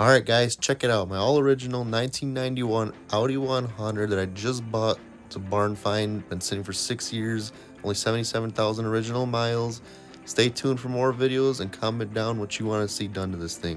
Alright guys, check it out. My all original 1991 Audi 100 that I just bought. It's a barn find. Been sitting for six years. Only 77,000 original miles. Stay tuned for more videos and comment down what you want to see done to this thing.